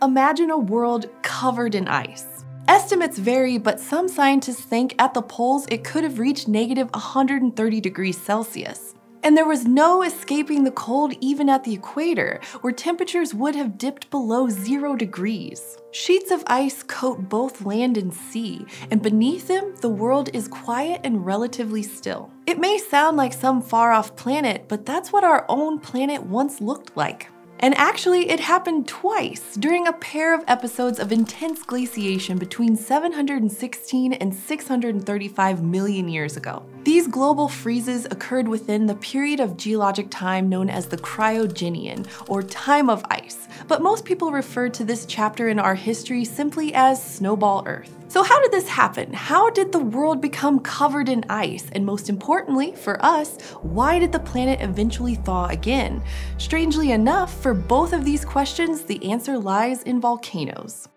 Imagine a world covered in ice. Estimates vary, but some scientists think at the poles it could have reached negative 130 degrees Celsius. And there was no escaping the cold even at the equator, where temperatures would have dipped below zero degrees. Sheets of ice coat both land and sea, and beneath them, the world is quiet and relatively still. It may sound like some far off planet, but that's what our own planet once looked like. And actually, it happened twice during a pair of episodes of intense glaciation between 716 and 635 million years ago. These global freezes occurred within the period of geologic time known as the Cryogenian, or time of ice, but most people refer to this chapter in our history simply as Snowball Earth. So, how did this happen? How did the world become covered in ice? And most importantly, for us, why did the planet eventually thaw again? Strangely enough, for both of these questions, the answer lies in volcanoes.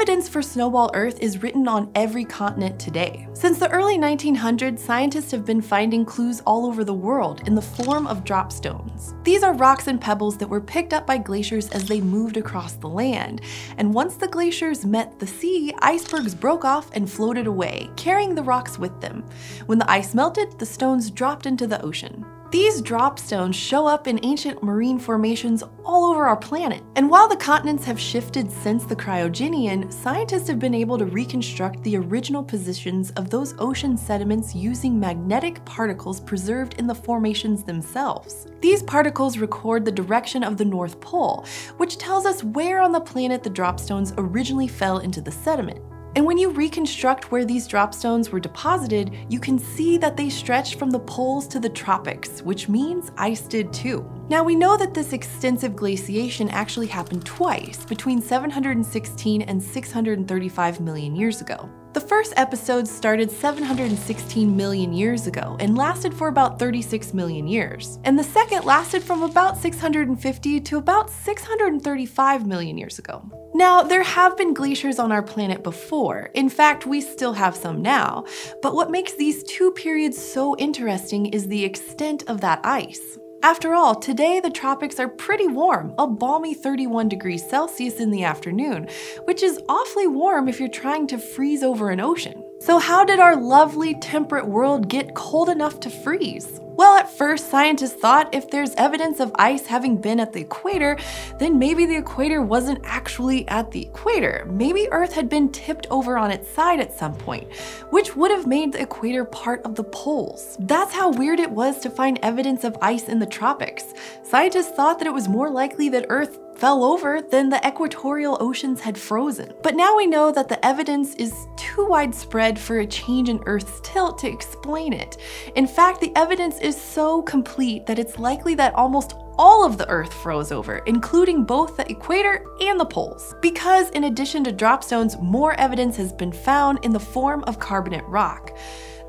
Evidence for Snowball Earth is written on every continent today. Since the early 1900s, scientists have been finding clues all over the world in the form of drop stones. These are rocks and pebbles that were picked up by glaciers as they moved across the land. And once the glaciers met the sea, icebergs broke off and floated away, carrying the rocks with them. When the ice melted, the stones dropped into the ocean. These drop stones show up in ancient marine formations all over our planet. And while the continents have shifted since the Cryogenian, scientists have been able to reconstruct the original positions of those ocean sediments using magnetic particles preserved in the formations themselves. These particles record the direction of the North Pole, which tells us where on the planet the drop stones originally fell into the sediment. And when you reconstruct where these dropstones were deposited, you can see that they stretched from the poles to the tropics, which means ice did too. Now we know that this extensive glaciation actually happened twice, between 716 and 635 million years ago. The first episode started 716 million years ago and lasted for about 36 million years. And the second lasted from about 650 to about 635 million years ago. Now, there have been glaciers on our planet before. In fact, we still have some now. But what makes these two periods so interesting is the extent of that ice. After all, today the tropics are pretty warm, a balmy 31 degrees Celsius in the afternoon, which is awfully warm if you're trying to freeze over an ocean. So how did our lovely temperate world get cold enough to freeze? Well, at first, scientists thought if there's evidence of ice having been at the equator, then maybe the equator wasn't actually at the equator. Maybe Earth had been tipped over on its side at some point, which would have made the equator part of the poles. That's how weird it was to find evidence of ice in the tropics. Scientists thought that it was more likely that Earth fell over, then the equatorial oceans had frozen. But now we know that the evidence is too widespread for a change in Earth's tilt to explain it. In fact, the evidence is so complete that it's likely that almost all of the Earth froze over, including both the equator and the poles. Because in addition to dropstones, more evidence has been found in the form of carbonate rock.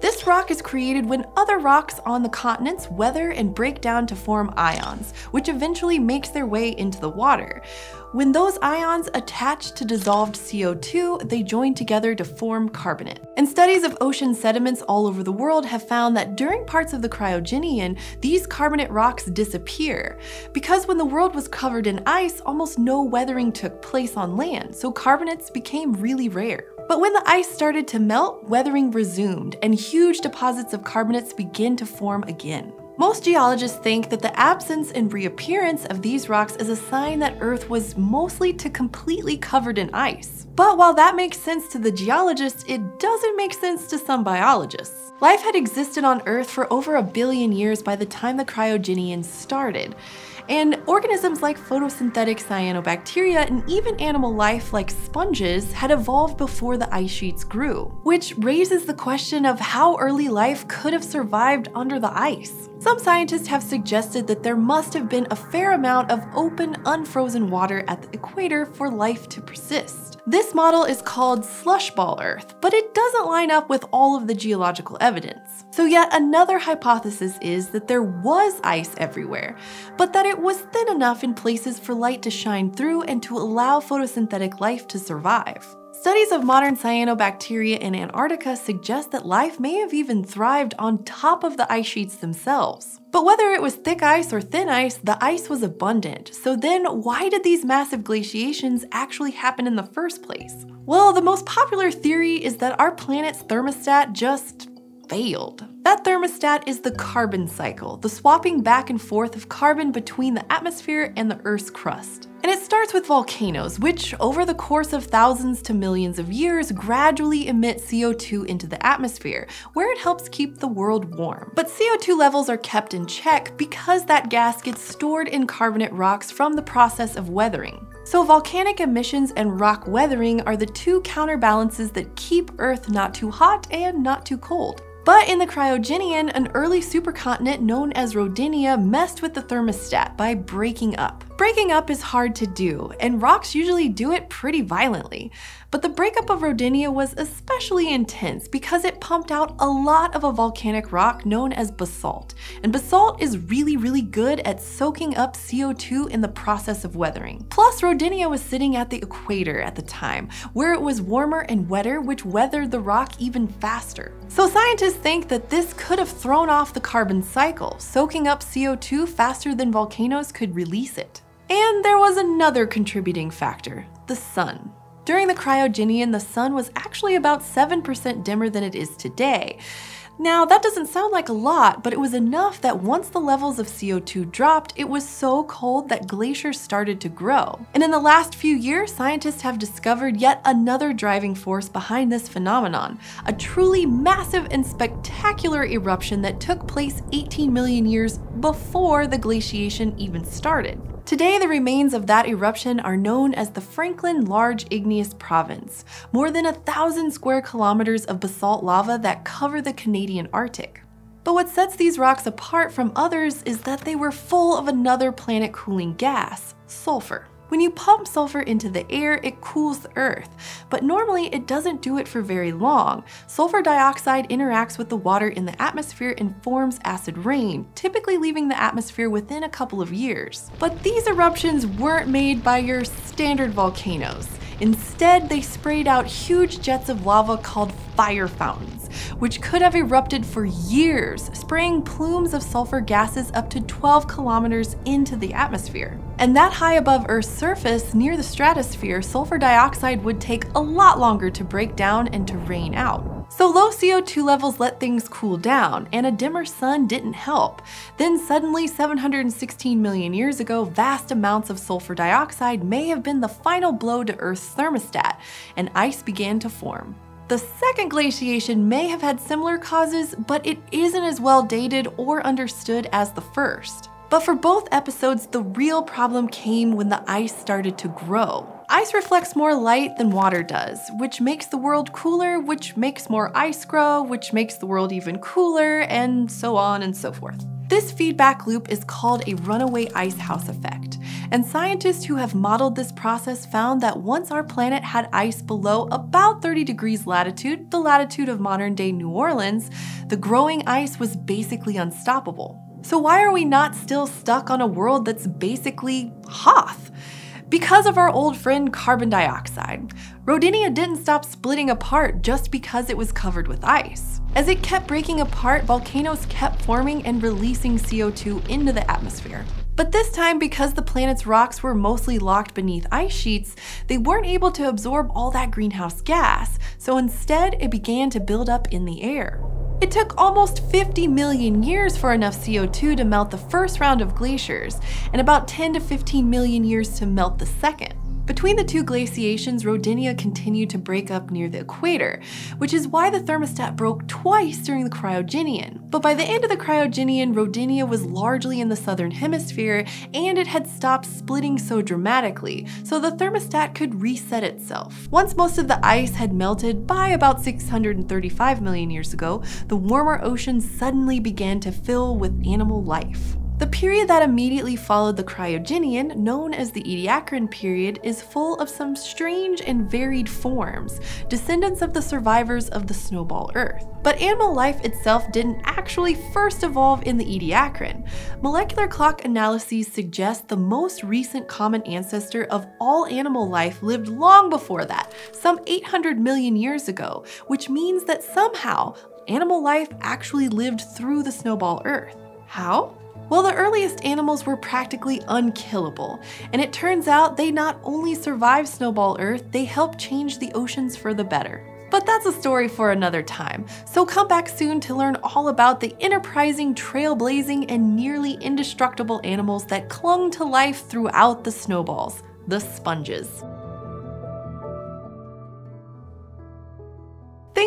This rock is created when other rocks on the continents weather and break down to form ions, which eventually makes their way into the water. When those ions attach to dissolved CO2, they join together to form carbonate. And studies of ocean sediments all over the world have found that during parts of the Cryogenian, these carbonate rocks disappear. Because when the world was covered in ice, almost no weathering took place on land, so carbonates became really rare. But when the ice started to melt, weathering resumed, and huge deposits of carbonates began to form again. Most geologists think that the absence and reappearance of these rocks is a sign that Earth was mostly to completely covered in ice. But while that makes sense to the geologists, it doesn't make sense to some biologists. Life had existed on Earth for over a billion years by the time the cryogenians started. And organisms like photosynthetic cyanobacteria and even animal life like sponges had evolved before the ice sheets grew, which raises the question of how early life could have survived under the ice. Some scientists have suggested that there must have been a fair amount of open, unfrozen water at the equator for life to persist. This model is called slush ball Earth, but it doesn't line up with all of the geological evidence. So yet another hypothesis is that there was ice everywhere, but that it was thin enough in places for light to shine through and to allow photosynthetic life to survive. Studies of modern cyanobacteria in Antarctica suggest that life may have even thrived on top of the ice sheets themselves. But whether it was thick ice or thin ice, the ice was abundant. So then, why did these massive glaciations actually happen in the first place? Well, the most popular theory is that our planet's thermostat just failed. That thermostat is the carbon cycle, the swapping back and forth of carbon between the atmosphere and the Earth's crust. And it starts with volcanoes, which over the course of thousands to millions of years gradually emit CO2 into the atmosphere, where it helps keep the world warm. But CO2 levels are kept in check because that gas gets stored in carbonate rocks from the process of weathering. So volcanic emissions and rock weathering are the two counterbalances that keep Earth not too hot and not too cold. But in the Cryogenian, an early supercontinent known as Rodinia messed with the thermostat by breaking up. Breaking up is hard to do, and rocks usually do it pretty violently. But the breakup of Rodinia was especially intense because it pumped out a lot of a volcanic rock known as basalt. And basalt is really, really good at soaking up CO2 in the process of weathering. Plus, Rodinia was sitting at the equator at the time, where it was warmer and wetter, which weathered the rock even faster. So scientists think that this could have thrown off the carbon cycle, soaking up CO2 faster than volcanoes could release it. And there was another contributing factor, the sun. During the cryogenian, the sun was actually about 7% dimmer than it is today. Now, that doesn't sound like a lot, but it was enough that once the levels of CO2 dropped, it was so cold that glaciers started to grow. And in the last few years, scientists have discovered yet another driving force behind this phenomenon, a truly massive and spectacular eruption that took place 18 million years before the glaciation even started. Today, the remains of that eruption are known as the Franklin Large Igneous Province, more than a thousand square kilometers of basalt lava that cover the Canadian Arctic. But what sets these rocks apart from others is that they were full of another planet cooling gas, sulfur. When you pump sulfur into the air, it cools the earth, but normally it doesn't do it for very long. Sulfur dioxide interacts with the water in the atmosphere and forms acid rain, typically leaving the atmosphere within a couple of years. But these eruptions weren't made by your standard volcanoes. Instead, they sprayed out huge jets of lava called fire fountains, which could have erupted for years, spraying plumes of sulfur gases up to 12 kilometers into the atmosphere. And that high above Earth's surface, near the stratosphere, sulfur dioxide would take a lot longer to break down and to rain out. So low CO2 levels let things cool down, and a dimmer sun didn't help. Then suddenly, 716 million years ago, vast amounts of sulfur dioxide may have been the final blow to Earth's thermostat, and ice began to form. The second glaciation may have had similar causes, but it isn't as well dated or understood as the first. But for both episodes, the real problem came when the ice started to grow. Ice reflects more light than water does, which makes the world cooler, which makes more ice grow, which makes the world even cooler, and so on and so forth. This feedback loop is called a runaway icehouse effect, and scientists who have modeled this process found that once our planet had ice below about 30 degrees latitude, the latitude of modern day New Orleans, the growing ice was basically unstoppable. So why are we not still stuck on a world that's basically Hoth? Because of our old friend carbon dioxide. Rodinia didn't stop splitting apart just because it was covered with ice. As it kept breaking apart, volcanoes kept forming and releasing CO2 into the atmosphere. But this time, because the planet's rocks were mostly locked beneath ice sheets, they weren't able to absorb all that greenhouse gas, so instead it began to build up in the air. It took almost 50 million years for enough CO2 to melt the first round of glaciers, and about 10 to 15 million years to melt the second. Between the two glaciations, Rodinia continued to break up near the equator, which is why the thermostat broke twice during the Cryogenian. But by the end of the Cryogenian, Rodinia was largely in the southern hemisphere, and it had stopped splitting so dramatically, so the thermostat could reset itself. Once most of the ice had melted by about 635 million years ago, the warmer oceans suddenly began to fill with animal life. The period that immediately followed the Cryogenian, known as the Ediacaran period, is full of some strange and varied forms, descendants of the survivors of the snowball Earth. But animal life itself didn't actually first evolve in the Ediacaran. Molecular clock analyses suggest the most recent common ancestor of all animal life lived long before that, some 800 million years ago, which means that somehow animal life actually lived through the snowball Earth. How? Well, the earliest animals were practically unkillable, and it turns out they not only survived Snowball Earth, they helped change the oceans for the better. But that's a story for another time, so come back soon to learn all about the enterprising, trailblazing, and nearly indestructible animals that clung to life throughout the snowballs, the sponges.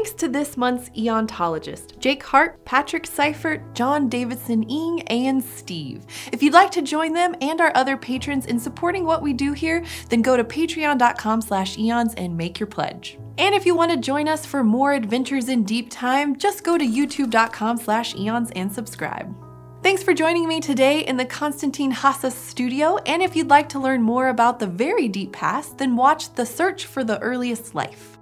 Thanks to this month's Eontologist, Jake Hart, Patrick Seifert, John Davidson Ing, and Steve. If you'd like to join them and our other patrons in supporting what we do here, then go to patreon.com slash eons and make your pledge. And if you want to join us for more adventures in deep time, just go to youtube.com slash eons and subscribe. Thanks for joining me today in the Konstantin Haase studio, and if you'd like to learn more about the very deep past, then watch The Search for the Earliest Life.